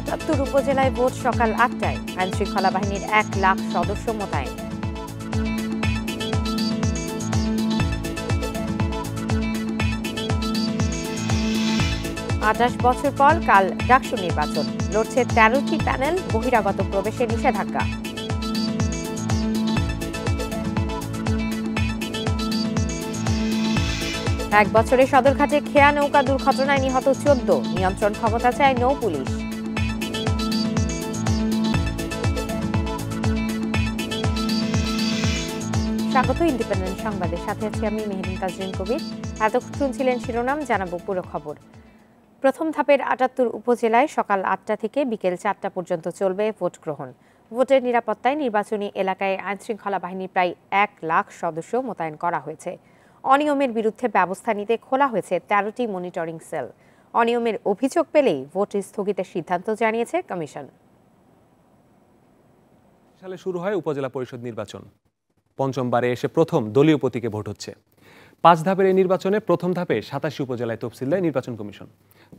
আটাত্তর উপজেলায় ভোট সকাল আটটায়। আইন শৃঙ্খলা বাহিনীর এক লাখ সদস্য মোতায়েন। আঠাশ বছর পর কাল ডাকসু নির্বাচন। লড়ছে তেরোটি প্যানেল, বহিরাগত প্রবেশে নিষেধাজ্ঞা। এক বছরে সদরঘাটে খেয়া নৌকা দুর্ঘটনায় নিহত চোদ্দ। নিয়ন্ত্রণ ক্ষমতা চায় নৌ পুলিশ। স্বাগত ইন্ডিপেন্ডেন্ট সংবাদের সাথে আছি আমি মেহেদিন তাজরিন কবির। এতক্ষণ শুনছিলেন শিরোনাম, জানাব পুরো খবর। প্রথম ধাপের আটাত্তর উপজেলায় সকাল আটটা থেকে বিকেল চারটা পর্যন্ত চলবে ভোট গ্রহণ। ভোটের নিরাপত্তায় নির্বাচনী এলাকায় আইনশৃঙ্খলা বাহিনীর প্রায় এক লাখ সদস্য মোতায়েন করা হয়েছে। অনিয়মের বিরুদ্ধে ব্যবস্থা নিতে খোলা হয়েছে তেরোটি মনিটরিং সেল। অনিয়মের অভিযোগ পেলেই ভোট স্থগিতের সিদ্ধান্ত জানিয়েছে কমিশন। সালে শুরু হয় উপজেলা পরিষদ নির্বাচন। পঞ্চমবারে এসে প্রথম দলীয় প্রতীকে ভোট হচ্ছে। পাঁচ ধাপের এই নির্বাচনে প্রথম ধাপে সাতাশি উপজেলায় তফসিল দেয় নির্বাচন কমিশন।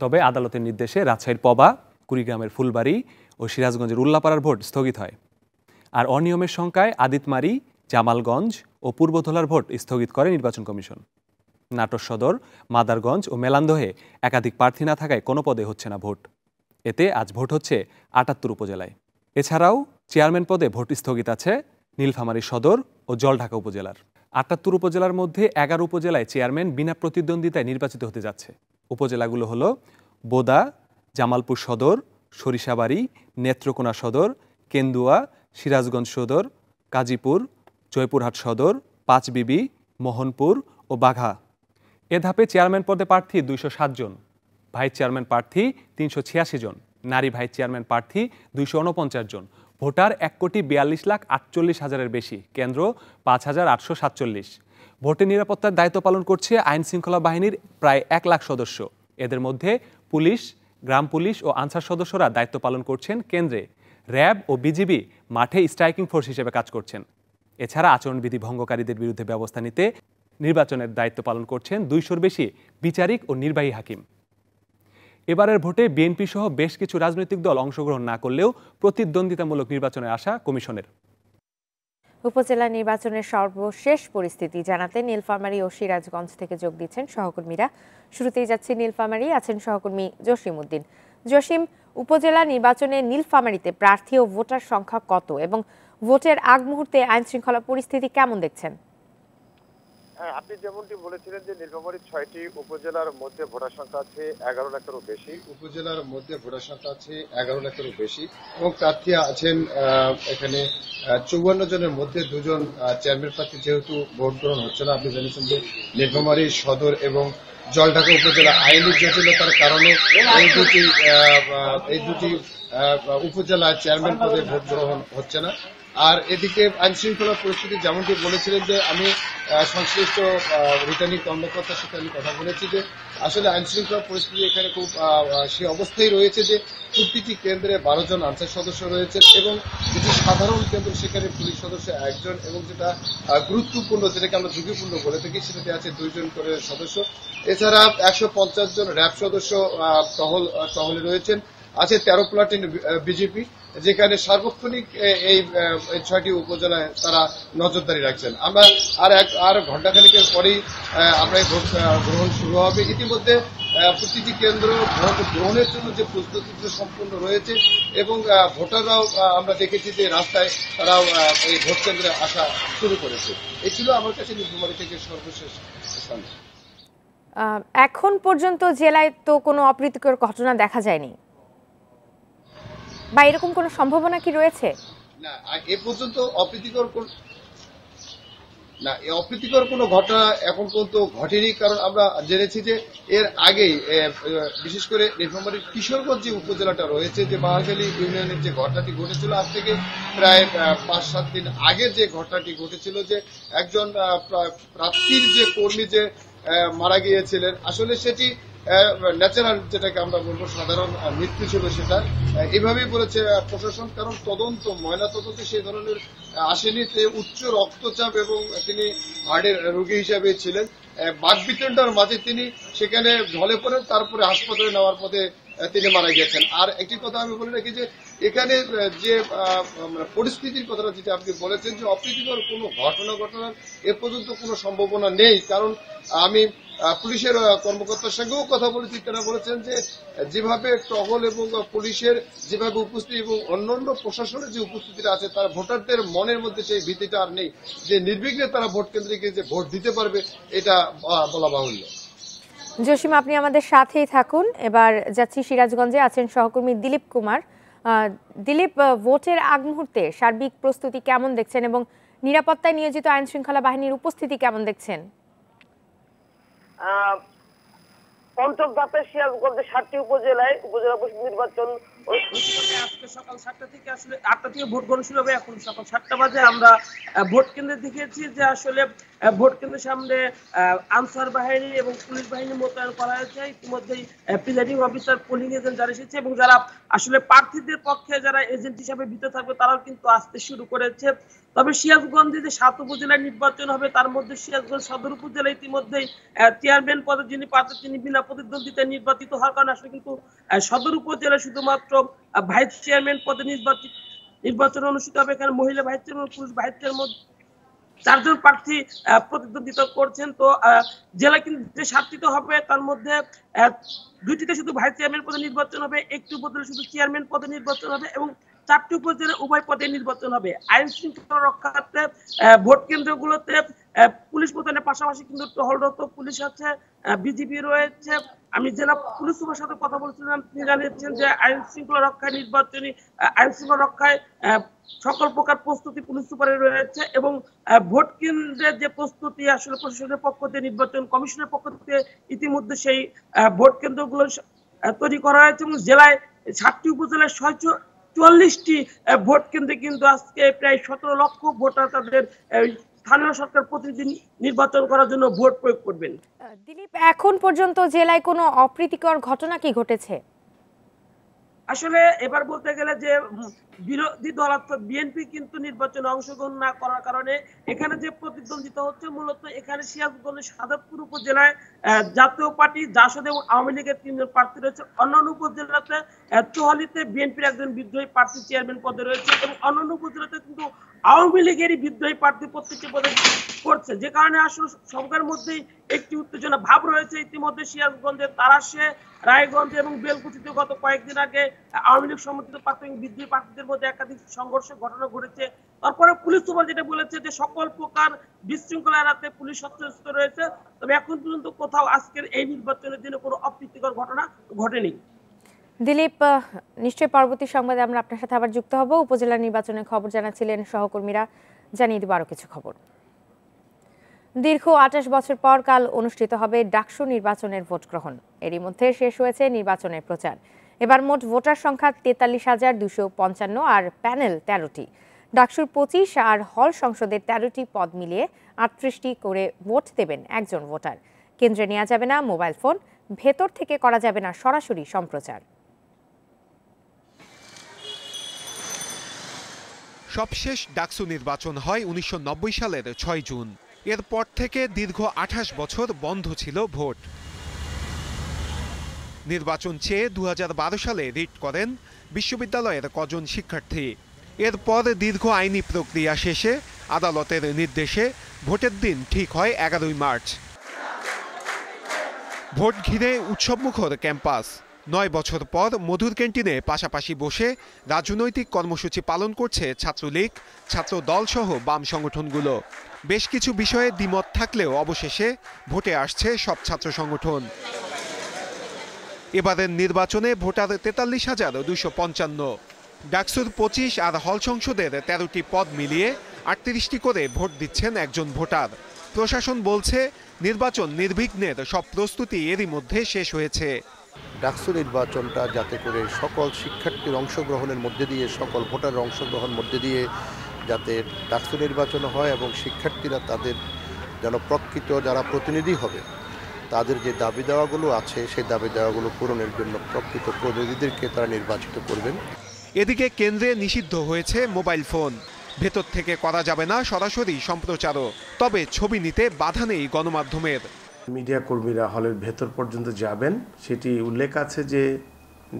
তবে আদালতের নির্দেশে রাজশাহীর পবা, কুড়িগ্রামের ফুলবাড়ি ও সিরাজগঞ্জের উল্লাপাড়ার ভোট স্থগিত হয়। আর অনিয়মের সংখ্যায় আদিতমারি, জামালগঞ্জ ও পূর্বধলার ভোট স্থগিত করে নির্বাচন কমিশন। নাটোর সদর, মাদারগঞ্জ ও মেলান্দহে একাধিক প্রার্থী না থাকায় কোনো পদে হচ্ছে না ভোট। এতে আজ ভোট হচ্ছে আটাত্তর উপজেলায়। এছাড়াও চেয়ারম্যান পদে ভোট স্থগিত আছে নীলফামারী সদর ও জলঢাকা উপজেলার। আটাত্তর উপজেলার মধ্যে এগারো উপজেলায় চেয়ারম্যান বিনা প্রতিদ্বন্দ্বিতায় নির্বাচিত হতে যাচ্ছে। উপজেলাগুলো হলো বোদা, জামালপুর সদর, সরিষাবাড়ি, নেত্রকোনা সদর, কেন্দুয়া, সিরাজগঞ্জ সদর, কাজীপুর, জয়পুরহাট সদর, পাঁচবিবি, মোহনপুর ও বাঘা। এ ধাপে চেয়ারম্যান পদে প্রার্থী দুইশো জন, ভাইস চেয়ারম্যান প্রার্থী তিনশো ছিয়াশি জন, নারী ভাইস চেয়ারম্যান প্রার্থী দুইশো উনপঞ্চাশ জন। ভোটার এক কোটি বিয়াল্লিশ লাখ আটচল্লিশ হাজারের বেশি, কেন্দ্র পাঁচ হাজার আটশো সাতচল্লিশ। ভোটের নিরাপত্তার দায়িত্ব পালন করছে আইন শৃঙ্খলা বাহিনীর প্রায় এক লাখ সদস্য। এদের মধ্যে পুলিশ, গ্রাম পুলিশ ও আনসার সদস্যরা দায়িত্ব পালন করছেন কেন্দ্রে। র্যাব ও বিজিবি মাঠে স্ট্রাইকিং ফোর্স হিসেবে কাজ করছেন। এছাড়া আচরণবিধি ভঙ্গকারীদের বিরুদ্ধে ব্যবস্থা নিতে নির্বাচনের দায়িত্ব পালন করছেন দুইশোর বেশি বিচারিক ও নির্বাহী হাকিম। এবারের ভোটে বিএনপি সহ বেশ কিছু রাজনৈতিক দল অংশগ্রহণ না করলেও প্রতিদ্বন্দ্বিতামূলক নির্বাচনের আসা কমিশনের। উপজেলা নির্বাচনের সর্বশেষ পরিস্থিতি জানাতে নীলফামারী ও সিরাজগঞ্জ থেকে যোগ দিচ্ছেন সহকর্মীরা। শুরুতেই যাচ্ছে নীলফামারী, আছেন সহকর্মী জসিম উদ্দিন। জসিম, উপজেলা নির্বাচনে নীলফামারীতে প্রার্থী ও ভোটার সংখ্যা কত এবং ভোটের আগ মুহূর্তে আইন শৃঙ্খলা পরিস্থিতি কেমন দেখছেন? হ্যাঁ আপনি যেমনটি বলেছিলেন যে নীলফামারীর ছয়টি উপজেলার মধ্যে ভোটার সংখ্যা আছে এগারো লাখেরও বেশি। উপজেলার মধ্যে ভোটার সংখ্যা আছে এগারো লাখেরও বেশি এবং প্রার্থী আছেন এখানে চৌবান্ন জনের মধ্যে দুজন চেয়ারম্যান প্রার্থী যেহেতু ভোট গ্রহণ হচ্ছে না, আপনি জানিয়েছেন যে নীলফামারী সদর এবং জলঢাকা উপজেলা আইনি জটিলতার কারণে এই দুটি এই দুটি উপজেলায় চেয়ারম্যান পদে ভোট গ্রহণ হচ্ছে না। আর এদিকে আইন শৃঙ্খলা পরিস্থিতি যেমনটি বলেছিলেন যে আমি সংশ্লিষ্ট রিটার্নিং কর্মকর্তার সাথে আমি কথা বলেছি যে আসলে আইন শৃঙ্খলা পরিস্থিতি এখানে খুব সে অবস্থায় রয়েছে যে প্রতিটি কেন্দ্রে বারো জন আনসার সদস্য রয়েছেন এবং যেটি সাধারণ কেন্দ্র, সেখানে পুলিশ সদস্য একজন এবং যেটা গুরুত্বপূর্ণ, যেটাকে আমরা ঝুঁকিপূর্ণ বলে থাকি, সেটাতে আছে দুইজন করে সদস্য। এছাড়া একশো পঞ্চাশ জন র্যাব সদস্য টহল টহলে রয়েছেন। আছে তেরো প্লাটিন বিজেপি। যেখানে সার্বক্ষণিক এই ছয়টি উপজেলায় তারা নজরদারি রাখছেন। আমরা আর এক, আর ঘণ্টাখানিকের পরেই আমরা গ্রহণ শুরু হবে। ইতিমধ্যে প্রতিটি কেন্দ্র ভোট গ্রহণের জন্য যে প্রস্তুতি সম্পূর্ণ রয়েছে এবং ভোটাররাও আমরা দেখেছি যে রাস্তায় তারাও এই ভোট কেন্দ্রে আসা শুরু করেছে। এ ছিল আমার কাছে নীলফামারী থেকে সর্বশেষ এখন পর্যন্ত জেলায় তো কোনো অপ্রীতিকর ঘটনা দেখা যায়নি। বা এরকম কোনো সম্ভাবনা কি রয়েছে? না এ পর্যন্ত অপ্রীতিকর না অপ্রীতিকর কোনো ঘটনা এখন পর্যন্ত ঘটেনি, কারণ আমরা জেনেছি যে এর আগেই বিশেষ করে নীলফামারীর কিশোরগঞ্জ যে উপজেলাটা রয়েছে, যে মহাখালী ইউনিয়নের যে ঘটনাটি ঘটেছিল, আজ থেকে প্রায় পাঁচ সাত দিন আগে যে ঘটনাটি ঘটেছিল যে একজন প্রার্থীর যে কর্মী যে মারা গিয়েছিলেন, আসলে সেটি ন্যাচারাল যেটাকে আমরা বলব সাধারণ মৃত্যু ছিল সেটা। এভাবেই বলেছে প্রশাসন, কারণ তদন্ত ময়না তদন্ত সেই ধরনের আসেনি। উচ্চ রক্তচাপ এবং তিনি হার্টের রোগী হিসাবে ছিলেন। বাঘ বিতণ্ডার মাঝে তিনি সেখানে ঢলে পড়েন, তারপরে হাসপাতালে নেওয়ার পথে তিনি মারা গিয়েছেন। আর একটি কথা আমি বলে রাখি যে, এখানে যে পরিস্থিতির কথাটা যেটা আপনি বলেছেন যে, অপ্রীতিকর কোনো ঘটনা ঘটনার এ পর্যন্ত কোনো সম্ভাবনা নেই। কারণ আমি পুলিশের কর্মকর্তার সঙ্গেও কথা বলেছি তারা বলেছেন যে যেভাবে টহল এবং পুলিশের যেভাবে উপস্থিতি এবং অন্যান্য প্রশাসনের যে উপস্থিতিটা আছে, তার ভোটারদের মনের মধ্যে সেই ভীতিটা আর নেই। যে নির্বিঘ্নে তারা ভোট কেন্দ্রে গিয়ে যে ভোট দিতে পারবে, এটা বলা বাহুল্য। জসিম, আপনি আমাদের সাথেই থাকুন। এবার যাচ্ছি সিরাজগঞ্জে, আছেন সহকর্মী দিলীপ কুমার। দিলীপ ভোটের আগ মুহূর্তে সার্বিক প্রস্তুতি কেমন দেখছেন এবং নিরাপত্তায় নিয়োজিত আইন শৃঙ্খলা বাহিনীর উপস্থিতি কেমন দেখছেন? পঞ্চম ধাপে সিরাজগঞ্জের সাতটি উপজেলায় উপজেলা পরিষদ নির্বাচন সকাল সাতটা থেকে আসলে আটটা থেকে ভোট গ্রহণ শুরু হবে, এখন সকাল সাতটা বাজে। আমরা ভোট কেন্দ্রে দেখেছি যে আসলে ভোট কেন্দ্রের সামনে আনসার বাহিনী এবং পুলিশ বাহিনী মোতায়েন করা হয়েছে। ইতিমধ্যেই প্রিজাইডিং অফিসার পোলিং এজেন্ট যারা এসেছে এবং যারা আসলে প্রার্থীদের পক্ষে যারা এজেন্ট হিসাবে ভিতরে থাকবে, তারাও কিন্তু আসতে শুরু করেছে। তবে সিরাজগঞ্জে যে সাত উপজেলার নির্বাচন হবে, তার মধ্যে সিরাজগঞ্জ সদর উপজেলা ইতিমধ্যেই চেয়ারম্যান পদে যিনি প্রার্থী, তিনি বিনা প্রতিদ্বন্দ্বিতায় নির্বাচিত হওয়ার কারণে আসলে কিন্তু সদর উপজেলা শুধুমাত্র ভাইস চেয়ারম্যান পদে নির্বাচিত, নির্বাচন অনুষ্ঠিত হবে। এখানে মহিলা ভাইস চেয়ারম্যান পুরুষ ভাইস চেয়ারম্যান চারজন প্রার্থী প্রতিদ্বন্দ্বিতা করছেন। তো জেলা কিন্তু যে সাতটিতে হবে, তার মধ্যে দুইটিতে শুধু ভাইস চেয়ারম্যান পদে নির্বাচন হবে, একটি উপজেলা শুধু চেয়ারম্যান পদে নির্বাচন হবে এবং চারটি উপজেলা উভয় পদে নির্বাচন হবে। আইন শৃঙ্খলা রক্ষার্থে ভোট কেন্দ্রগুলোতে পুলিশ মোতায়েনের পাশাপাশি কিন্তু টহলরত পুলিশ আছে বিজিবি রয়েছে আমি জেলা পুলিশ সুপার সাথে কথা বলছিলাম, তিনি জানিয়েছেন যে আইন শৃঙ্খলা রক্ষায় নির্বাচনী আইন শৃঙ্খলা রক্ষায় সকল প্রকার প্রস্তুতি পুলিশ সুপারের রয়েছে এবং ভোট কেন্দ্রের যে প্রস্তুতি আসলে প্রশাসনের পক্ষ থেকে, নির্বাচন কমিশনের পক্ষ থেকে ইতিমধ্যে সেই ভোট কেন্দ্রগুলো তৈরি করা হয়েছে এবং জেলায় সাতটি উপজেলায় ছয় চুয়াল্লিশটি ভোট কেন্দ্রে কিন্তু আজকে প্রায় সতেরো লক্ষ ভোটার তাদের স্থানীয় সরকার প্রতিনিধি নির্বাচন করার জন্য ভোট প্রয়োগ করবেন। দিলীপ, এখন পর্যন্ত জেলায় কোনো অপ্রীতিকর ঘটনা কি ঘটেছে? আসলে এবার বলতে গেলে যে বিরোধী দল অর্থাৎ বিএনপি কিন্তু নির্বাচনে অংশগ্রহণ না করার কারণে এখানে যে প্রতিদ্বন্দ্বিতা হচ্ছে মূলত এখানে সিরাজগঞ্জের সাদাতপুর উপজেলায় জাতীয় পার্টি জাসদ এবং আওয়ামী লীগের তিনজন প্রার্থী রয়েছে। অন্যান্য উপজেলাতে আহ, চুয়ালিতে বিএনপির একজন বিদ্রোহী প্রার্থী চেয়ারম্যান পদে রয়েছে এবং অন্যান্য উপজেলাতে কিন্তু আওয়ামী লীগেরই বিদ্রোহী প্রার্থী প্রত্যেকটি পদে করছে। যে কারণে আসলে সবকার মধ্যেই একটি উত্তেজনা ভাব রয়েছে। ইতিমধ্যে সিরাজগঞ্জের তারাশে রায়গঞ্জ এবং বেলকুচিতে গত কয়েকদিন আগে আওয়ামী লীগ সমর্থিত প্রার্থী এবং বিদ্রোহী প্রার্থীদের মধ্যে একাধিক সংঘর্ষের ঘটনা ঘটেছে। তারপরে পুলিশ সুপার যেটা বলেছে যে সকল প্রকার বিশৃঙ্খলা এড়াতে পুলিশ সচেষ্ট রয়েছে। তবে এখন পর্যন্ত কোথাও আজকের এই নির্বাচনের দিনে কোনো অপ্রীতিকর ঘটনা ঘটেনি। দিলীপ আহ, নিশ্চয়ই পরবর্তী সংবাদে আমরা আপনার সাথে আবার যুক্ত হব। উপজেলা নির্বাচনের খবর জানাচ্ছিলেন সহকর্মীরা। জানিয়ে দিব আরও কিছু খবর। দীর্ঘ আঠাশ বছর পর কাল অনুষ্ঠিত হবে ডাকসু নির্বাচনের ভোট গ্রহণ। এরই মধ্যে শেষ হয়েছে নির্বাচনের প্রচার। এবার মোট ভোটার সংখ্যা তেতাল্লিশ হাজার দুশো পঞ্চান্ন আর প্যানেল তেরোটি। ডাকসুর পঁচিশ আর হল সংসদের তেরোটি পদ মিলিয়ে আটত্রিশটি করে ভোট দেবেন একজন ভোটার। কেন্দ্রে নেওয়া যাবে না মোবাইল ফোন, ভেতর থেকে করা যাবে না সরাসরি সম্প্রচার। সবশেষ ডাকসু নির্বাচন হয় উনিশশো নব্বই সালের ছয় জুন। এরপর থেকে দীর্ঘ আঠাশ বছর বন্ধ ছিল ভোট। নির্বাচন চেয়ে দু হাজার বারো সালে রিট করেন বিশ্ববিদ্যালয়ের কজন শিক্ষার্থী। এরপর দীর্ঘ আইনি প্রক্রিয়া শেষে আদালতের নির্দেশে ভোটের দিন ঠিক হয় এগারোই মার্চ। ভোট ঘিরে উৎসবমুখর ক্যাম্পাস। নয় বছর পর মধুর ক্যান্টিনে পাশাপাশি বসে রাজনৈতিক কর্মসূচি পালন করছে ছাত্রলীগ ছাত্র দলসহ বাম সংগঠনগুলো। বেশ কিছু বিষয়ে দ্বিমত থাকলেও অবশেষে ভোটে আসছে সব ছাত্র সংগঠন। এবারের নির্বাচনে ভোটার তেতাল্লিশ হাজার দুশো পঞ্চান্ন। ডাকসুর পঁচিশ আর হল সংসদের তেরোটি পদ মিলিয়ে আটত্রিশটি করে ভোট দিচ্ছেন একজন ভোটার। প্রশাসন বলছে, নির্বাচন নির্বিঘ্নের সব প্রস্তুতি এরই মধ্যে শেষ হয়েছে। ডাকসু নির্বাচনটা যাতে করে সকল শিক্ষার্থীর অংশগ্রহণের মধ্যে দিয়ে, সকল ভোটারের অংশগ্রহণ মধ্যে দিয়ে যাতে ডাকসু নির্বাচন হয় এবং শিক্ষার্থীরা তাদের যেন প্রকৃত যারা প্রতিনিধি হবে, তাদের যে দাবি দেওয়াগুলো আছে, সেই দাবি দেওয়াগুলো পূরণের জন্য প্রকৃত প্রতিনিধিদেরকে তারা নির্বাচিত করবেন। এদিকে কেন্দ্রে নিষিদ্ধ হয়েছে মোবাইল ফোন। ভেতর থেকে করা যাবে না সরাসরি সম্প্রচারও, তবে ছবি নিতে বাধা নেই গণমাধ্যমের। মিডিয়া কর্মীরা হলের ভেতর পর্যন্ত যাবেন। সেটি উল্লেখ আছে যে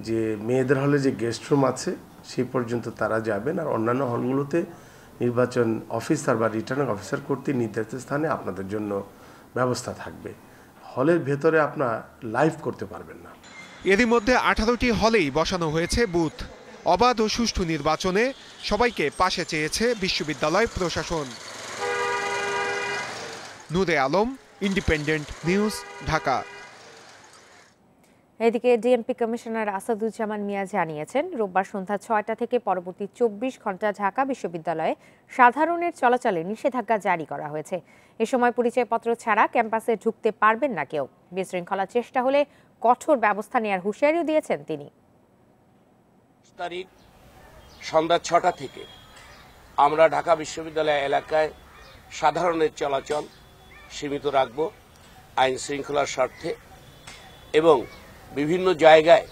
যে মেয়েদের হলে যে গেস্ট রুম আছে, সেই পর্যন্ত তারা যাবেন আর অন্যান্য হলগুলোতে নির্বাচন অফিসার বা রিটার্নিং অফিসার কর্তৃক নির্ধারিত স্থানে আপনাদের জন্য ব্যবস্থা থাকবে। হলের ভেতরে আপনার লাইভ করতে পারবেন না। এরই মধ্যে আঠারোটি হলেই বসানো হয়েছে বুথ। অবাধ ও সুষ্ঠু নির্বাচনে সবাইকে পাশে চেয়েছে বিশ্ববিদ্যালয় প্রশাসন। নূরে আলম ইন্ডিপেন্ডেন্ট নিউজ ঢাকা এদিকে ডিএমপি কমিশনার আসাদুজ্জামান মিয়া জানিয়েছেন রোববার সন্ধ্যা ছয়টা থেকে পরবর্তী চব্বিশ ঘণ্টা ঢাকা বিশ্ববিদ্যালয়ে সাধারণের চলাচলে নিষেধাজ্ঞা জারি করা হয়েছে। এ সময় পরিচয়পত্র ছাড়া ক্যাম্পাসে ঢুকতে পারবেন না কেউ। বিশৃঙ্খলার চেষ্টা হলে কঠোর ব্যবস্থা নেওয়ার হুঁশিয়ারিও দিয়েছেন তিনি। তারিখ সন্ধ্যা ছটা থেকে আমরা ঢাকা বিশ্ববিদ্যালয় এলাকায় সাধারণের চলাচল সীমিত রাখব আইন শৃঙ্খলার স্বার্থে এবং বিভিন্ন জায়গায়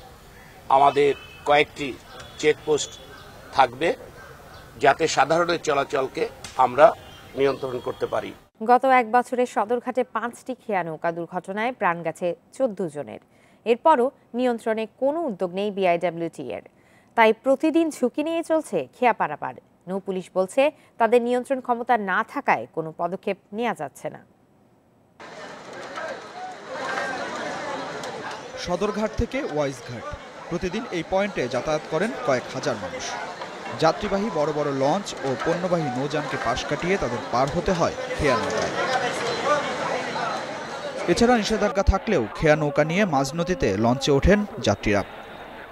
আমাদের কয়েকটি চেকপোস্ট থাকবে যাতে সাধারণের চলাচলকে আমরা নিয়ন্ত্রণ করতে পারি। গত এক বছরে সদরঘাটে পাঁচটি খেয়া নৌকা দুর্ঘটনায় প্রাণ গেছে চোদ্দ জনের। এরপরও নিয়ন্ত্রণে কোনো উদ্যোগ নেই বিআইডব্লিউটি এর। তাই প্রতিদিন ঝুঁকি নিয়ে চলছে খেয়া পারাপার নৌ পুলিশ বলছে, তাদের নিয়ন্ত্রণ ক্ষমতা না থাকায় কোনো পদক্ষেপ নেওয়া যাচ্ছে না। সদরঘাট থেকে ওয়াইজঘাট প্রতিদিন এই পয়েন্টে যাতায়াত করেন কয়েক হাজার মানুষ। যাত্রীবাহী বড় বড় লঞ্চ ও পণ্যবাহী নৌযানকে পাশ কাটিয়ে তাদের পার হতে হয় খেয়া নৌকায়। এছাড়া নিষেধাজ্ঞা থাকলেও খেয়া নৌকা নিয়ে মাঝ নদীতে লঞ্চে ওঠেন যাত্রীরা।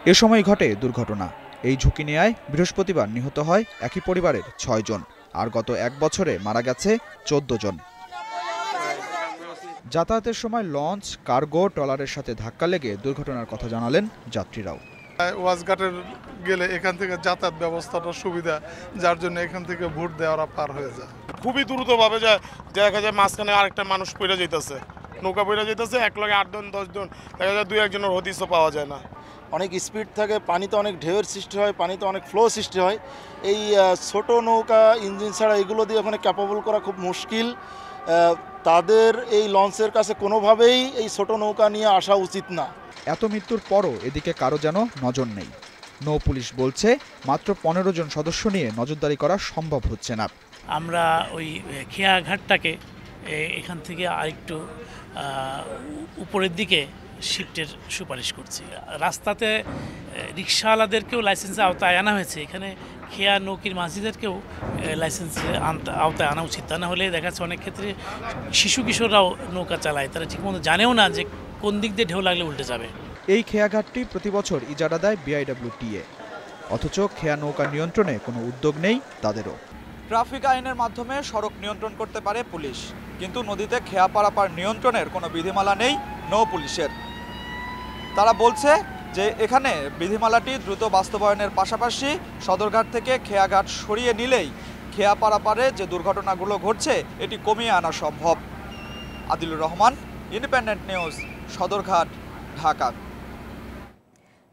এ সময় ঘটে দুর্ঘটনা। এই ঝুঁকি নেয়ায় বৃহস্পতিবার নিহত হয় একই পরিবারের ছয় জন। আর গত এক বছরে মারা গেছে চোদ্দ জন। যাতায়াতের সময় লঞ্চ কার্গো ট্রলারের সাথে ধাক্কা লেগে দুর্ঘটনার কথা জানালেন যাত্রীরাও। ওয়াজঘাটের গেলে এখান থেকে যাতায়াত ব্যবস্থাটা সুবিধা যার জন্য এখান থেকে ভোট দেওয়ারা পার হয়ে যায়। খুবই দ্রুতভাবে যায় দেখা যায় মাঝখানে আরেকটা মানুষ পড়ে যেতেছে নৌকা পড়ে যেতেছে এক লগে আট জন দশ জন দেখা যায় দুই একজনের হদিসও পাওয়া যায় না। অনেক স্পিড থাকে পানিতে অনেক ঢেউয়ের সৃষ্টি হয় পানিতে অনেক ফ্লো সৃষ্টি হয়। এই ছোট নৌকা ইঞ্জিন ছাড়া এগুলো দিয়ে ওখানে ক্যাপাবল করা খুব মুশকিল। তাদের এই লঞ্চের কাছে কোনোভাবেই এই ছোট নৌকা নিয়ে আসা উচিত না। এত মৃত্যুর পরও এদিকে কারও যেন নজর নেই। নৌ পুলিশ বলছে মাত্র পনেরো জন সদস্য নিয়ে নজরদারি করা সম্ভব হচ্ছে না। আমরা ওই খেয়াঘাটটাকে এখান থেকে আরেকটু উপরের দিকে শিফটের সুপারিশ করছি। রাস্তাতে রিক্সাওয়ালাদেরকেও লাইসেন্সের আওতায় আনা হয়েছে। এখানে খেয়া নৌকির মাঝিদেরকেও লাইসেন্সের আওতায় আনা উচিত। তা না হলে দেখা যাচ্ছে অনেক ক্ষেত্রে শিশু কিশোররাও নৌকা চালায়। তারা ঠিকমতো জানেও না যে কোন দিক দিয়ে ঢেউ লাগলে উল্টে যাবে। এই খেয়াঘাটটি প্রতি বছর ইজারা দেয় বিআইডব্লিউটিএ অথচ খেয়া নৌকা নিয়ন্ত্রণে কোনো উদ্যোগ নেই তাদেরও। ট্রাফিক আইনের মাধ্যমে সড়ক নিয়ন্ত্রণ করতে পারে পুলিশ। কিন্তু নদীতে খেয়া পারাপার নিয়ন্ত্রণের কোনো বিধিমালা নেই নৌ পুলিশের। তারা বলছে যে এখানে বিধিমালাটি দ্রুত বাস্তবায়নের পাশাপাশি সদরঘাট থেকে খেয়াঘাট সরিয়ে নিলেই খেয়া পারাপারে যে দুর্ঘটনাগুলো ঘটছে, এটি কমিয়ে আনা সম্ভব। Adilur Rahman Independent News Sadarghat, Dhaka.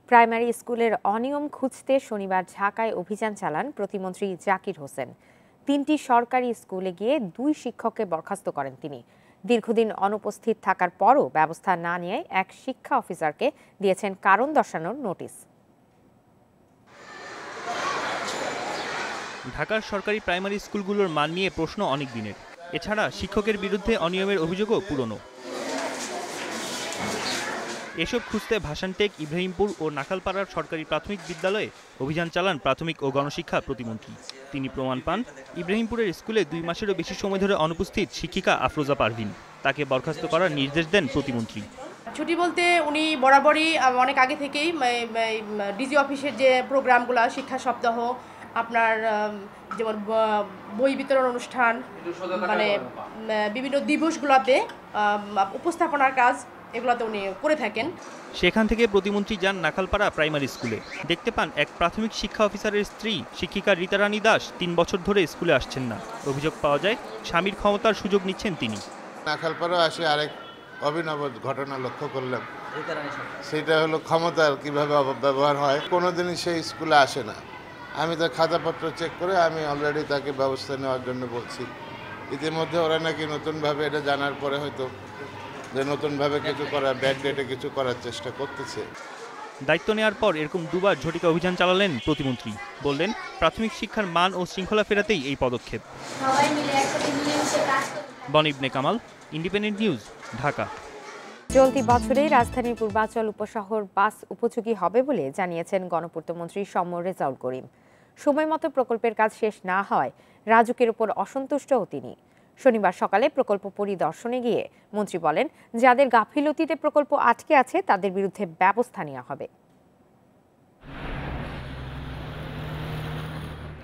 Primary স্কুলের অনিয়ম খুঁজতে শনিবার ঢাকায় অভিযান চালান প্রতিমন্ত্রী জাকির হোসেন। তিনটি সরকারি স্কুলে গিয়ে দুই শিক্ষককে বরখাস্ত করেন তিনি। দীর্ঘদিন অনুপস্থিত থাকার পরও ব্যবস্থা না নিয়ে এক শিক্ষা অফিসারকে দিয়েছেন কারণ দর্শানোর নোটিশ। ঢাকার সরকারি প্রাইমারি স্কুলগুলোর মান নিয়ে প্রশ্ন অনেক দিনের। এছাড়া শিক্ষকের বিরুদ্ধে অনিয়মের অভিযোগও পুরনো। এসব খুঁজতে ভাসানটেক, ইব্রাহিমপুর ও নাখালপাড়ার সরকারি প্রাথমিক বিদ্যালয়ে অভিযান চালান প্রাথমিক ও গণশিক্ষা প্রতিমন্ত্রী। তিনি প্রমাণ পান, ইব্রাহিমপুরের স্কুলে দুই মাসেরও বেশি সময় ধরে অনুপস্থিত শিক্ষিকা আফরোজা পারভিন। তাকে বরখাস্ত করার নির্দেশ দেন প্রতিমন্ত্রী। ছুটি বলতে উনি বরাবরই অনেক আগে থেকেই ডিজি অফিসের যে প্রোগ্রামগুলো, শিক্ষা সপ্তাহ, আপনার যেমন বই বিতরণ অনুষ্ঠান মানে বিভিন্ন দিবসগুলোতে উপস্থাপনার কাজ এগুলোতে উনি করে থাকেন। সেখান থেকে প্রতিমন্ত্রী যান নাখালপাড়া প্রাইমারি স্কুলে। দেখতে পান এক প্রাথমিক শিক্ষা অফিসারের স্ত্রী শিক্ষিকা রীতারানী দাস তিন বছর ধরে স্কুলে আসছেন না। অভিযোগ পাওয়া যায় স্বামীর ক্ষমতার সুযোগ নিচ্ছেন তিনি। নাখালপাড়া আসে আরেক অভিনব ঘটনা লক্ষ্য করলাম। সেটা হলো ক্ষমতার কীভাবে অপব্যবহার হয়। কোনোদিনই সেই স্কুলে আসে না। আমি তার খাতাপত্র চেক করে আমি অলরেডি তাকে ব্যবস্থা নেওয়ার জন্য বলছি। ইতিমধ্যে ওরা নাকি নতুনভাবে এটা জানার পরে হয়তো যে নতুনভাবে কিছু করা ব্যাড ডেটে কিছু করার চেষ্টা করতেছে। দায়িত্ব নেওয়ার পর এরকম দুবার ঝটিকা অভিযান চালালেন প্রতিমন্ত্রী। বললেন প্রাথমিক শিক্ষার মান ও শৃঙ্খলা ফেরাতেই এই পদক্ষেপ। সবাই মিলে একসাথে মিলেমিশে কাজ করতে বন ইবনে কামাল ইন্ডিপেন্ডেন্ট নিউজ ঢাকা। চলতি বছরে রাজধানীর পূর্বাচল উপশহর বাস উপযোগী হবে বলে জানিয়েছেন গণপূর্তমন্ত্রী সৌম্য রেজাউল করিম। সময়মতো প্রকল্পের কাজ শেষ না হয় রাজুকের উপর অসন্তুষ্টও তিনি। শনিবার সকালে প্রকল্প পরিদর্শনে গিয়ে মন্ত্রী বলেন, যাদের গাফিলতিতে প্রকল্প আটকে আছে, তাদের বিরুদ্ধে ব্যবস্থা নেওয়া হবে।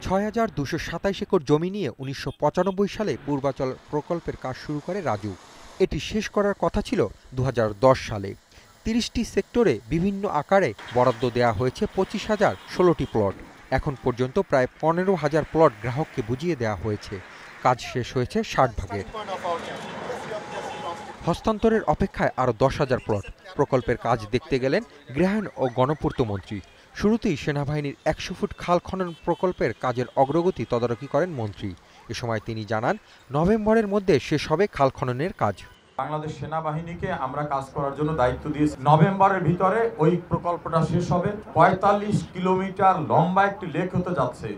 ছয় হাজার দুশো সাতাইশ একর জমি নিয়ে উনিশশো পঁচানব্বই সালে পূর্বাচল প্রকল্পের কাজ শুরু করে রাজু। এটি শেষ করার কথা ছিল দু হাজার দশ সালে। তিরিশটি সেক্টরে বিভিন্ন আকারে বরাদ্দ দেওয়া হয়েছে পঁচিশ হাজার ষোলোটি প্লট। এখন পর্যন্ত প্রায় পনেরো হাজার প্লট গ্রাহককে বুঝিয়ে দেওয়া হয়েছে। কাজ শেষ হয়েছে ষাট ভাগের হস্তান্তরের অপেক্ষায় আরও দশ হাজার প্লট। প্রকল্পের কাজ দেখতে গেলেন গৃহায়ণ ও গণপূর্ত মন্ত্রী। শুরুতেই সেনাবাহিনীর একশো ফুট খাল খনন প্রকল্পের কাজের অগ্রগতি তদারকি করেন মন্ত্রী। এ সময় তিনি জানান, নভেম্বরের মধ্যে শেষ হবে খাল খননের কাজ। বাংলাদেশ সেনাবাহিনীকে আমরা কাজ করার জন্য দায়িত্ব দিয়েছি। নভেম্বরের ভিতরে ওই প্রকল্পটা শেষ হবে। পঁয়তাল্লিশ কিলোমিটার লম্বা একটি লেক হতে যাচ্ছে।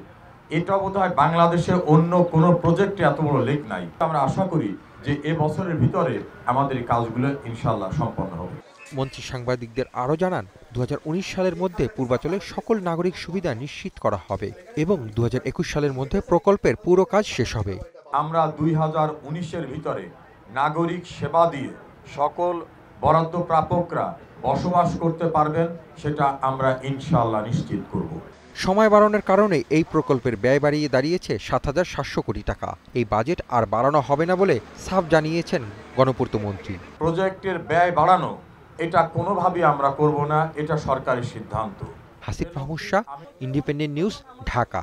এটা বোধ হয় বাংলাদেশে অন্য কোনো প্রজেক্টে এত বড় লেক নাই। আমরা আশা করি যে এ বছরের ভিতরে আমাদের এই কাজগুলো ইনশাল্লাহ সম্পন্ন হবে। মন্ত্রী সাংবাদিকদের আরও জানান দু হাজার উনিশ সালের মধ্যে পূর্বাচলে সকল নাগরিক সুবিধা নিশ্চিত করা হবে এবং দু হাজার একুশ সালের মধ্যে প্রকল্পের পুরো কাজ শেষ হবে। আমরা দুই হাজার উনিশের ভিতরে নাগরিক সেবা দিয়ে সকল বরাদ্দ প্রাপকরা বসবাস করতে পারবেন সেটা আমরা ইনশাল্লাহ নিশ্চিত করব। সময় বাড়ানোর কারণে এই প্রকল্পের ব্যয় বাড়িয়ে দাঁড়িয়েছে সাত হাজার সাতশো কোটি টাকা। এই বাজেট আর বাড়ানো হবে না বলে সাফ জানিয়েছেন গণপূর্ত মন্ত্রী। প্রজেক্টের ব্যয় বাড়ানো এটা কোনোভাবেই আমরা করব না এটা সরকারি সিদ্ধান্ত। Hasif Mahmud Shah Independent News Dhaka.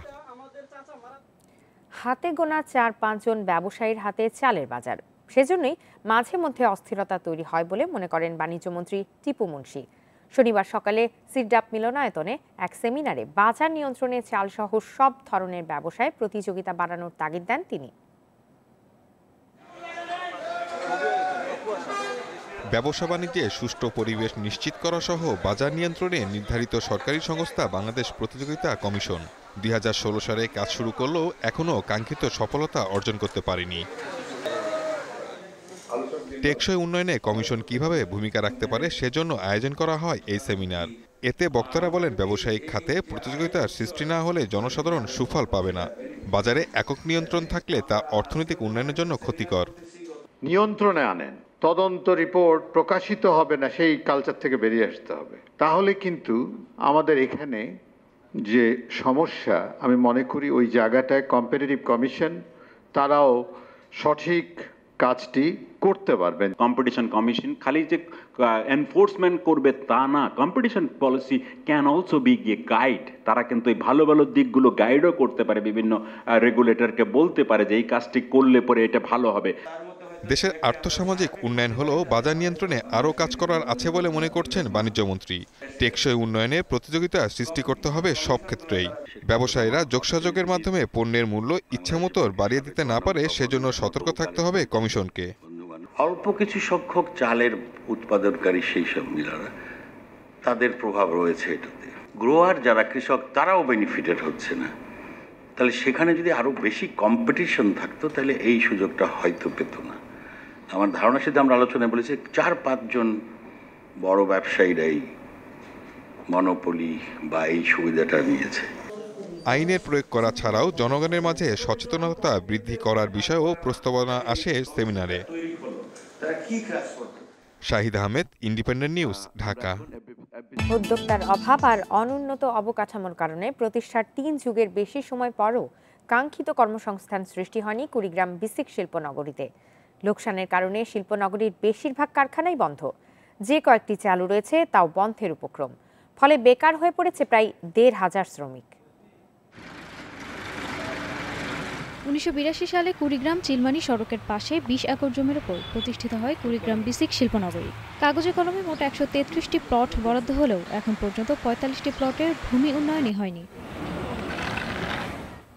হাতে গোনা চার পাঁচজন ব্যবসায়ীর হাতে চালের বাজার। সেজন্যই মাঝে মধ্যে অস্থিরতা তৈরি হয় বলে মনে করেন বাণিজ্যমন্ত্রী টিপু মুন্সি। শনিবার সকালে সিডাপ মিলনায়তনে এক সেমিনারে বাজার নিয়ন্ত্রণে চালসহ সব ধরনের ব্যবসায় প্রতিযোগিতা বাড়ানোর তাগিদ দেন তিনি। ব্যবসা বাণিজ্যে সুষ্ঠু পরিবেশ নিশ্চিত করা সহ বাজার নিয়ন্ত্রণে নির্ধারিত সরকারি সংস্থা বাংলাদেশ প্রতিযোগিতা কমিশন। দুই হাজার ষোলো সালে কাজ শুরু করলেও এখনও কাঙ্ক্ষিত সফলতা অর্জন করতে পারেনি। টেকসই উন্নয়নে কমিশন কীভাবে ভূমিকা রাখতে পারে সেজন্য আয়োজন করা হয় এই সেমিনার। এতে বক্তারা বলেন, ব্যবসায়িক খাতে প্রতিযোগিতার সৃষ্টি না হলে জনসাধারণ সুফল পাবে না। বাজারে একক নিয়ন্ত্রণ থাকলে তা অর্থনৈতিক উন্নয়নের জন্য ক্ষতিকর। নিয়ন্ত্রণে আনেন। তদন্ত রিপোর্ট প্রকাশিত হবে না, সেই কালচার থেকে বেরিয়ে আসতে হবে। তাহলে কিন্তু আমাদের এখানে যে সমস্যা, আমি মনে করি ওই জায়গাটায় কম্পিটিটিভ কমিশন তারাও সঠিক কাজটি করতে পারবেন। কম্পিটিশন কমিশন খালি যে এনফোর্সমেন্ট করবে তা না। Competition policy can also be গিয়ে গাইড তারা কিন্তু এই ভালো ভালো দিকগুলো গাইডও করতে পারে। বিভিন্ন রেগুলেটরকে বলতে পারে যে, এই কাজটি করলে পরে এটা ভালো হবে। দেশের আর্থসামাজিক উন্নয়ন হলেও বাজার নিয়ন্ত্রণে আরও কাজ করার আছে বলে মনে করছেন বাণিজ্যমন্ত্রী। টেকসই উন্নয়নে প্রতিযোগিতা সৃষ্টি করতে হবে সব ক্ষেত্রেই। ব্যবসায়ীরা যোগসাযোগের মাধ্যমে পণ্যের মূল্য ইচ্ছামতো বাড়িয়ে দিতে না পারে সেজন্য সতর্ক থাকতে হবে কমিশনকে। অল্প কিছু সংখ্যক চালের উৎপাদনকারী সেই সব মিলারা তাদের প্রভাব রয়েছে এটাতে। গ্রোয়ার যারা কৃষক, তারাও বেনিফিটেড হচ্ছে না। তাহলে সেখানে যদি আরও বেশি কম্পিটিশন থাকতো, তাহলে এই সুযোগটা হয়তো পেত না। আমার ধারণার সাথে আমরা আলোচনায় বলেছি চার পাঁচজন বড় ব্যবসায়ীরাই মনোপলি বা এই সুবিধাটা নিয়েছে। আইনের প্রয়োগ করা ছাড়াও জনগণের মাঝে সচেতনতা বৃদ্ধি করার বিষয়েও প্রস্তাবনা আসে সেমিনারে। Shahid Ahmed Independent News Dhaka. উদ্যোক্তার অভাব আর অনুন্নত অবকাঠামোর কারণে প্রতিষ্ঠার তিন যুগের বেশি সময় পরও কাঙ্ক্ষিত কর্মসংস্থান সৃষ্টি হয়নি কুড়িগ্রাম বিসিক শিল্পনগরীতে। লোকসানের কারণে শিল্পনগরীর বেশিরভাগ কারখানাই বন্ধ। যে কয়েকটি চালু রয়েছে, তাও বন্ধের উপক্রম। ফলে বেকার হয়ে পড়েছে প্রায় দেড় হাজার শ্রমিক। উনিশশো বিরাশি সালে কুড়িগ্রাম চিলমানি সড়কের পাশে বিশ একর জমির ওপর প্রতিষ্ঠিত হয় কুড়িগ্রাম বিসিক শিল্পনগরী। কাগজে কলমে মোট একশো তেত্রিশটি প্লট বরাদ্দ হলেও এখন পর্যন্ত পঁয়তাল্লিশটি প্লটের ভূমি উন্নয়নই হয়নি।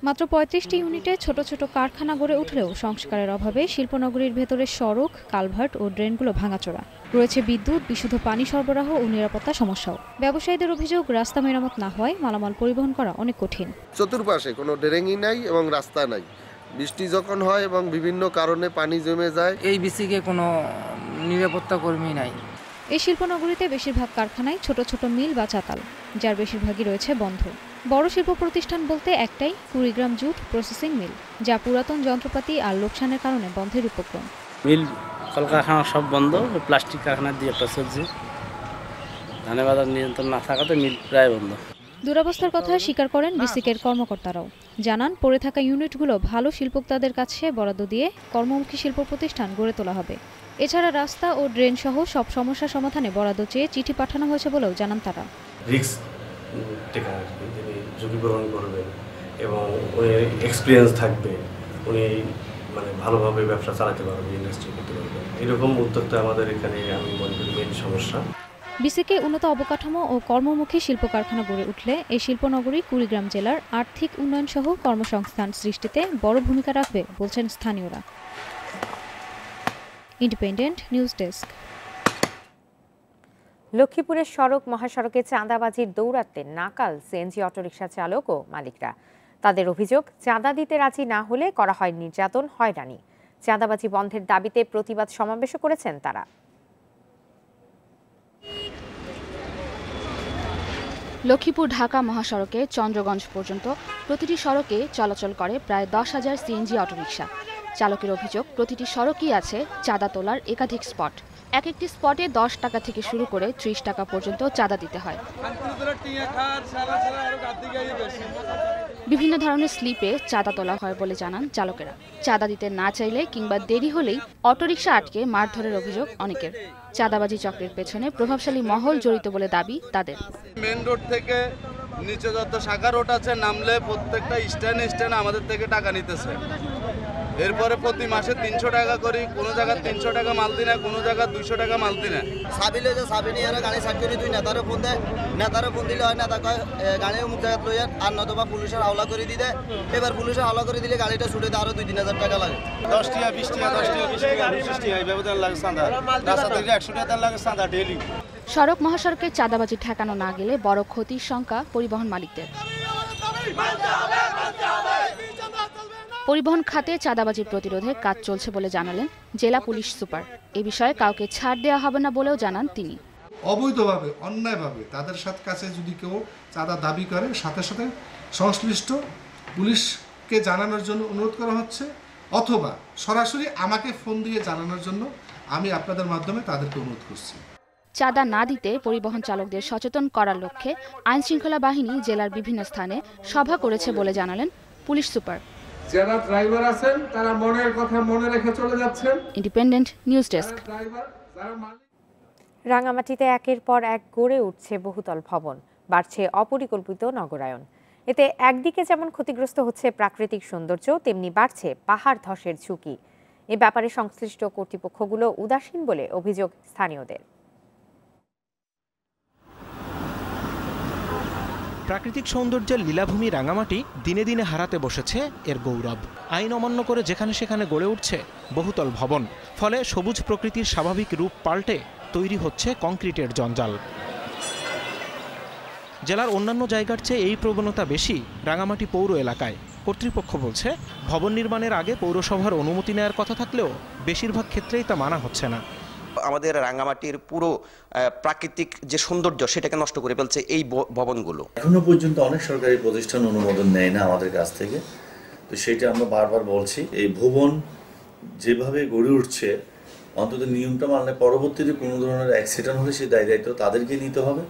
মাত্র পঁয়ত্রিশটি ইউনিটে ছোট ছোট কারখানা গড়ে উঠলেও সংস্কারের অভাবে শিল্পনগরীর ভেতরে সড়ক কালভার্ট ও ড্রেনগুলো ভাঙাচোরা। রয়েছে বিদ্যুৎ বিশুদ্ধ পানি সরবরাহ ও নিরাপত্তা সমস্যাও। ব্যবসায়ীদের অভিযোগ রাস্তা মেরামত না হওয়ায় মালামাল পরিবহন করা অনেক কঠিন। চতুর্পাশে কোনো ড্রেনিং নাই এবং রাস্তা নাই। বৃষ্টি যখন হয় এবং বিভিন্ন কারণে পানি জমে যায় এই বিসিকে কোনো নিরাপত্তা কর্মী নাই। এই শিল্পনগরীতে বেশিরভাগ কারখানায় ছোট ছোট মিল বা চাতাল যার বেশিরভাগই রয়েছে বন্ধ। বড় শিল্প প্রতিষ্ঠান বলতে একটাই কুড়িগ্রাম জুট প্রসেসিং মিল যা পুরাতন যন্ত্রপাতি আর লোকসানের কারণে বন্ধের উপক্রম। মিল কলকারখানা সব বন্ধ প্লাস্টিক কারখানা দিয়ে একটা চলছে। ধানে বাজার নিয়ন্ত্রণ না থাকাতে মিল প্রায় বন্ধ। দুরবস্থার কথা স্বীকার করেন বিসিকের কর্মকর্তারাও। জানান পড়ে থাকা ইউনিটগুলো ভালো শিল্পোক্তাদের কাছে বরাদ্দ দিয়ে কর্মমুখী শিল্প প্রতিষ্ঠান গড়ে তোলা হবে। এছাড়া রাস্তা ও ড্রেন সহ সব সমস্যা সমাধানে বরাদ্দ চেয়ে চিঠি পাঠানো হয়েছে বলেও জানান তারা। ঝুঁকি গ্রহণ করবেন এবং এক্সপিরিয়েন্স থাকবে উনি মানে ভালোভাবে ব্যবসা চালাতে পারবে ইন্ডাস্ট্রি করতে পারবে। এরকম উদ্যোক্তা আমাদের এখানে আমি মনে করি মেন সমস্যা। বিসিকে উন্নত অবকাঠামো ও কর্মমুখী শিল্প কারখানা গড়ে উঠলে এই শিল্পনগরী কুড়িগ্রাম জেলার আর্থিক উন্নয়ন সহ কর্মসংস্থান সৃষ্টিতে বড় ভূমিকা রাখবে বলছেন স্থানীয়রা। ইন্ডিপেন্ডেন্ট নিউজ ডেস্ক লক্ষ্মীপুরের সড়ক মহাসড়কে চাঁদাবাজির দৌরাত্মে নাকাল সিএনজি অটোরিকশা চালক ও মালিকরা। তাদের অভিযোগ চাঁদা দিতে রাজি না হলে করা হয় নির্যাতন হয়রানি। চাঁদাবাজি বন্ধের দাবিতে প্রতিবাদ সমাবেশও করেছেন তারা। লক্ষ্মীপুর ঢাকা মহাসড়কে চন্দ্রগঞ্জ পর্যন্ত প্রতিটি সড়কে চলাচল করে প্রায় দশ হাজার সিএনজি অটোরিকশা। চালকের অভিযোগ, প্রতিটি সড়কই আছে চাঁদা তোলার একাধিক স্পট। এক একটি স্পটে দশ টাকা থেকে শুরু করে ত্রিশ টাকা পর্যন্ত চাঁদা দিতে হয়। বিভিন্ন ধরনের স্লিপে চাঁদা তোলা হয় বলে জানান চালকেরা। চাঁদা দিতে না চাইলে কিংবা দেরি হলেই অটোরিকশা আটকে মারধরের অভিযোগ অনেকের। চাঁদাবাজি চক্রের পেছনে প্রভাবশালী মহল জড়িত বলে দাবি তাদের। মেন রোড থেকে নিচে যত শাখা রোড আছে, নামলে প্রত্যেকটা স্ট্যান্ড স্ট্যান্ড আমাদের থেকে টাকা নিতেছে। এরপরে প্রতি মাসে তিনশো টাকা করি কোনো জায়গায় তিনশো টাকা মালতি নেয় কোনো জায়গায় দুইশো টাকা মালতি নেয় সাবিলে যে সাবি নিয়ে গাড়ি সাইড করে তুই নেতারে ফোন দেয় নেতারে ফোন দিলে হয় নেতা কয় গাড়ি অমুক জায়গায় লই আর নতুবা পুলিশের হাওলা করে দিতে এবার পুলিশের হাওলা করে দিলে গাড়িটা ছুটে আরও দুই তিন হাজার টাকা লাগে। দশ টাকা বিশ টাকা দশ টাকা বিশ টাকা পঁচিশ টাকা এই ব্যবধান লাগে চাঁদা রাস্তা থেকে একশো টাকা লাগে চাঁদা ডেলি সড়ক মহাসড়কে চাঁদাবাজি ঠেকানো না গেলে বড় ক্ষতির শঙ্কা পরিবহন মালিকদের। পরিবহন খাতে চাঁদাবাজি প্রতিরোধে কাজ চলছে বলে জানালেন জেলা পুলিশ সুপার। এ বিষয়ে কাউকে ছাড় দেওয়া হবে না বলেও জানান তিনি। অবৈধভাবে অন্যায়ভাবে তাদের সাথে কাছে যদি কেউ চাঁদা দাবি করে সাথে সাথে সংশ্লিষ্ট পুলিশকে জানানোর জন্য অনুরোধ করা হচ্ছে অথবা সরাসরি আমাকে ফোন দিয়ে জানানোর জন্য আমি আপনাদের মাধ্যমে তাদেরকে অনুরোধ করছি। চাঁদা না দিতে পরিবহন চালকদের সচেতন করার লক্ষ্যে আইন শৃঙ্খলা বাহিনী জেলার বিভিন্ন স্থানে সভা করেছে বলে জানালেন পুলিশ সুপার। যারা ড্রাইভার আছেন তারা মনের কথা মনে রেখে চলে যাচ্ছেন। ইন্ডিপেন্ডেন্ট নিউজ ডেস্ক রাঙামাটিতে একের পর এক গড়ে উঠছে বহুতল ভবন বাড়ছে অপরিকল্পিত নগরায়ন। এতে একদিকে যেমন ক্ষতিগ্রস্ত হচ্ছে প্রাকৃতিক সৌন্দর্য তেমনি বাড়ছে পাহাড় ধসের ঝুঁকি। এ ব্যাপারে সংশ্লিষ্ট কর্তৃপক্ষগুলো উদাসীন বলে অভিযোগ স্থানীয়দের। প্রাকৃতিক সৌন্দর্যের লীলাভূমি রাঙামাটি দিনে দিনে হারাতে বসেছে এর গৌরব। আইন অমান্য করে যেখানে সেখানে গড়ে উঠছে বহুতল ভবন, ফলে সবুজ প্রকৃতির স্বাভাবিক রূপ পাল্টে তৈরি হচ্ছে কংক্রিটের জঞ্জাল। জেলার অন্যান্য জায়গার চেয়ে এই প্রবণতা বেশি রাঙামাটি পৌর এলাকায়। কর্তৃপক্ষ বলছে, ভবন নির্মাণের আগে পৌরসভার অনুমতি নেওয়ার কথা থাকলেও বেশিরভাগ ক্ষেত্রেই তা মানা হচ্ছে না। আমাদের রাঙ্গামাটির পুরো প্রাকৃতিক যে সৌন্দর্য সেটাকে নষ্ট করে ফেলছে এই ভবনগুলো। এখনও পর্যন্ত অনেক সরকারি প্রতিষ্ঠান অনুমোদন নেয় না আমাদের কাছ থেকে। তো সেটা আমরা বারবার বলছি, এই ভবন যেভাবে গড়ে উঠছে, অন্তত নিয়মটা মানলে পরবর্তীতে কোনো ধরনের অ্যাক্সিডেন্ট হলে সেই দায় দায়িত্ব তাদেরকে নিতে হবে।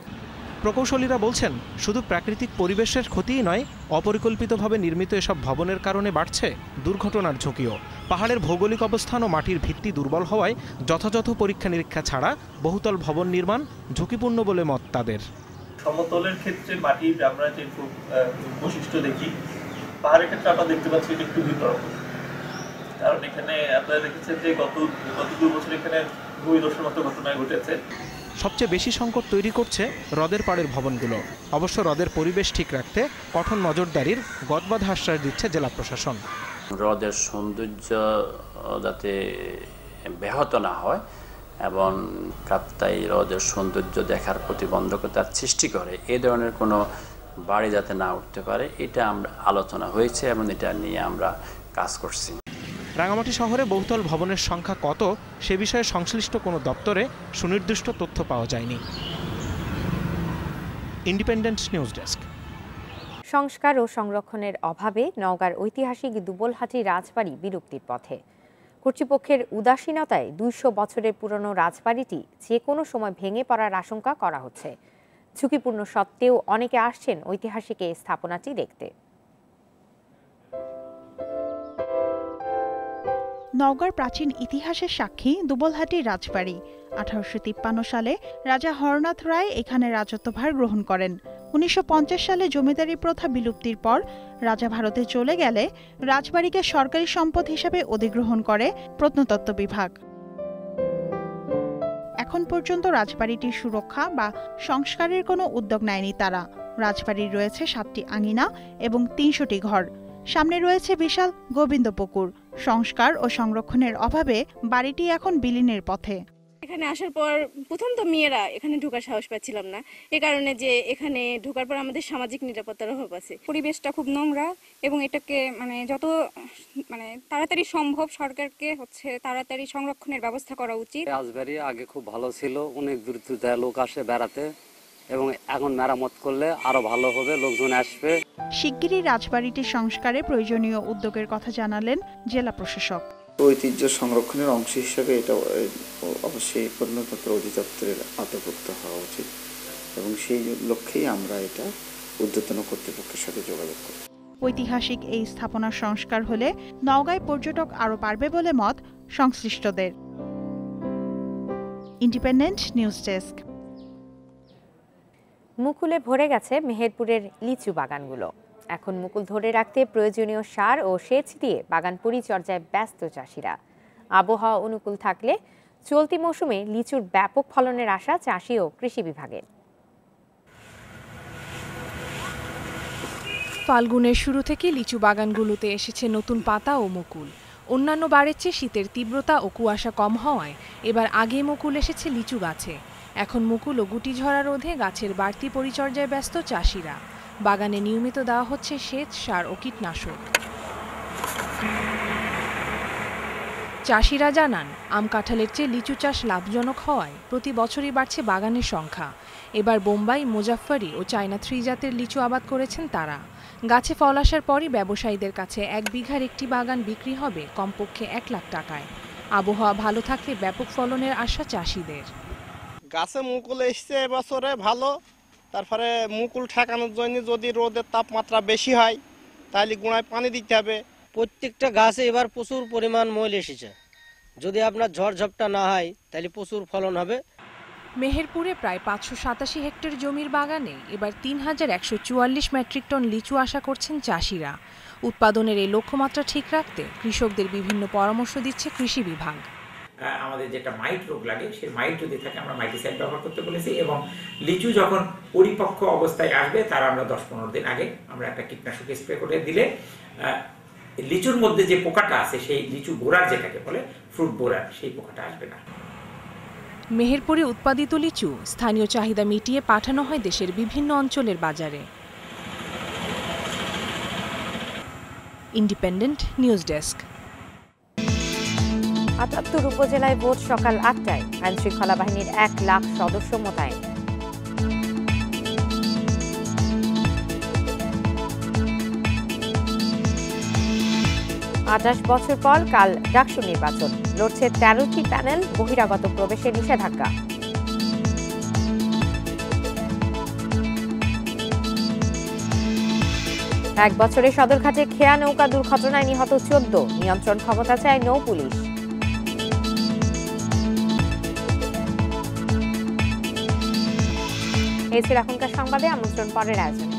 প্রকৌশলীরা বলছেন, শুধু প্রাকৃতিক পরিবেশের ক্ষতিই নয়, অপরিকল্পিতভাবে নির্মিত এসব ভবনের কারণে বাড়ছে দুর্ঘটনার ঝুঁকিও। পাহাড়ের ভৌগোলিক অবস্থান ও মাটির ভিত্তি দুর্বল হওয়ায় যথাযথ পরীক্ষা নিরীক্ষা ছাড়া বহুতল ভবন নির্মাণ ঝুঁকিপূর্ণ বলে মত তাদের। সমতলের ক্ষেত্রে মাটির আমরা যে খুব বৈশিষ্ট্য দেখি, পাহাড়ের ক্ষেত্রে আমরা দেখতে পাচ্ছি এটা একটু ভিতর কারণ এখানে আপনারা দেখেছেন যে গত গত দু বছর এখানে ভূমিদস্যুর মতো ঘটনা ঘটেছে। সবচেয়ে বেশি সংকট তৈরি করছে হ্রদের পাড়ের ভবনগুলো। অবশ্য হ্রদের পরিবেশ ঠিক রাখতে কঠোর নজরদারির গদবাধা আশ্বাস দিচ্ছে জেলা প্রশাসন। হ্রদের সৌন্দর্য যাতে ব্যাহত না হয় এবং কাপ্তাই হ্রদের সৌন্দর্য দেখার প্রতিবন্ধকতার সৃষ্টি করে, এ ধরনের কোনো বাড়ি যাতে না উঠতে পারে, এটা আমরা আলোচনা হয়েছে এবং এটা নিয়ে আমরা কাজ করছি। রাঙামাটি শহরে বহুতল ভবনের সংখ্যা কত সে বিষয়ে সংশ্লিষ্ট কোনো দপ্তরে সুনির্দিষ্ট তথ্য পাওয়া যায়নি। ইন্ডিপেন্ডেন্ট নিউজ ডেস্ক সংস্কার ও সংরক্ষণের অভাবে নওগাঁর ঐতিহাসিক দুবলহাটি রাজবাড়ি বিলুপ্তির পথে। কর্তৃপক্ষের উদাসীনতায় দুইশো বছরের পুরনো রাজবাড়িটি যে কোনো সময় ভেঙে পড়ার আশঙ্কা করা হচ্ছে। ঝুঁকিপূর্ণ সত্ত্বেও অনেকে আসছেন ঐতিহাসিক এই স্থাপনাটি দেখতে। নওগাঁর প্রাচীন ইতিহাসের সাক্ষী দুবলহাটি রাজবাড়ি। আঠারোশো তিপ্পান্ন সালে রাজা হরনাথ রায় এখানে রাজত্বভার গ্রহণ করেন। উনিশশো পঞ্চাশ সালে জমিদারি প্রথা বিলুপ্তির পর রাজা ভারতে চলে গেলে রাজবাড়িকে সরকারি সম্পদ হিসাবে অধিগ্রহণ করে প্রত্নতত্ত্ব বিভাগ। এখন পর্যন্ত রাজবাড়িটির সুরক্ষা বা সংস্কারের কোনো উদ্যোগ নেয়নি তারা। রাজবাড়ির রয়েছে সাতটি আঙিনা এবং তিনশোটি ঘর। সামনে রয়েছে বিশাল গোবিন্দ পুকুর সংস্কার ও সংরক্ষণের অভাবে বাড়িটি এখন বিলীনের পথে। এখানে আসার পর প্রথম তো মেয়েরা এখানে ঢোকার সাহস পাচ্ছিলাম না। এ কারণে যে এখানে ঢোকার পর আমাদের সামাজিক নিরাপত্তার অভাব আছে। পরিবেশটা খুব নোংরা এবং এটাকে মানে যত মানে তাড়াতাড়ি সম্ভব সরকারকে হচ্ছে তাড়াতাড়ি সংরক্ষণের ব্যবস্থা করা উচিত। রাজবাড়ি আগে খুব ভালো ছিল অনেক দূর দূর লোক আসে বেড়াতে। এবং এখন মেরামত করলে আরও ভালো হবে লোকজন আসবে। শিগগিরই রাজবাড়িটির সংস্কারে প্রয়োজনীয় উদ্যোগের কথা জানালেন জেলা প্রশাসক। ঐতিহ্য সংরক্ষণের অংশ হিসাবে এটা অবশ্যই প্রত্নতত্ত্ব অধিদপ্তরের আওতাভুক্ত হওয়া উচিত এবং সেই লক্ষ্যেই আমরা এটা ঊর্ধ্বতন কর্তৃপক্ষের সাথে যোগাযোগ করি। ঐতিহাসিক এই স্থাপনার সংস্কার হলে নওগাঁয় পর্যটক আরও বাড়বে বলে মত সংশ্লিষ্টদের। Independent News desk. মুকুলে ভরে গেছে মেহেরপুরের লিচু বাগানগুলো। এখন মুকুল ধরে রাখতে প্রয়োজনীয় সার ও সেচ দিয়ে বাগান পরিচর্যায় ব্যস্ত চাষিরা। আবহাওয়া অনুকূল থাকলে চলতি মৌসুমে লিচুর ব্যাপক ফলনের আশা চাষি ও কৃষি বিভাগের ফাল্গুনের শুরু থেকে লিচু বাগানগুলোতে এসেছে নতুন পাতা ও মুকুল। অন্যান্য বারের চেয়ে শীতের তীব্রতা ও কুয়াশা কম হওয়ায় এবার আগে মুকুল এসেছে লিচু গাছে। এখন মুকুল ও গুটি ঝরা রোধে গাছের বাড়তি পরিচর্যায় ব্যস্ত চাষিরা। বাগানে নিয়মিত দেওয়া হচ্ছে সেচ, সার ও কীটনাশক। চাষিরা জানান, আম কাঁঠালের চেয়ে লিচু চাষ লাভজনক হওয়ায় প্রতি বছরই বাড়ছে বাগানের সংখ্যা। এবার বোম্বাই, মুজাফফরি ও চায়না থ্রি জাতের লিচু আবাদ করেছেন তারা। গাছে ফল আসার পরই ব্যবসায়ীদের কাছে এক বিঘার একটি বাগান বিক্রি হবে কমপক্ষে এক লাখ টাকায়। আবহাওয়া ভালো থাকলে ব্যাপক ফলনের আশা চাষিদের। গাছে মুকুল এসছে এবছরে ভালো। তারপরে মুকুল ঠেকানোর জন্য যদি রোদের তাপমাত্রা বেশি হয় তাহলে গুঁড়ায় পানি দিতে হবে। প্রত্যেকটা গাছে এবার প্রচুর পরিমাণ ময়ল এসেছে। যদি আপনার ঝড় ঝপটা না হয় তাহলে প্রচুর ফলন হবে। মেহেরপুরে প্রায় পাঁচশো সাতাশি হেক্টর জমির বাগানে এবার তিন হাজার একশো চুয়াল্লিশ মেট্রিক টন লিচু আশা করছেন চাষিরা। উৎপাদনের এই লক্ষ্যমাত্রা ঠিক রাখতে কৃষকদের বিভিন্ন পরামর্শ দিচ্ছে কৃষি বিভাগ। আমাদের যেটা মাইট রোগ লাগে, সেই মাইট যদি থাকে আমরা মাইটিসাইড ব্যবহার করতে বলেছি এবং লিচু যখন পরিপক্ক অবস্থায় আসবে, তার আমরা দশ পনেরো দিন আগে আমরা একটা কীটনাশক স্প্রে করে দিলে লিচুর মধ্যে যে পোকাটা আছে, সেই লিচু বোরার যেটাকে বলে, ফ্রুট বোরার, সেই পোকাটা আসবে না। মেহেরপুরে উৎপাদিত লিচু স্থানীয় চাহিদা মিটিয়ে পাঠানো হয় দেশের বিভিন্ন অঞ্চলের বাজারে। Independent News desk. আটাত্তর উপজেলায় ভোট সকাল আটটায়। আইন শৃঙ্খলা বাহিনীর এক লাখ সদস্য মোতায়েন। আঠাশ বছর পর কাল ডাকসু নির্বাচন। লড়ছে তেরোটি প্যানেল, বহিরাগত প্রবেশে নিষেধাজ্ঞা। এক বছরে সদরঘাটে খেয়া নৌকা দুর্ঘটনায় নিহত চোদ্দ। নিয়ন্ত্রণ ক্ষমতা চায় নৌ পুলিশ। এই ছিল এখনকার সংবাদে আমন্ত্রণ পরের আয়োজন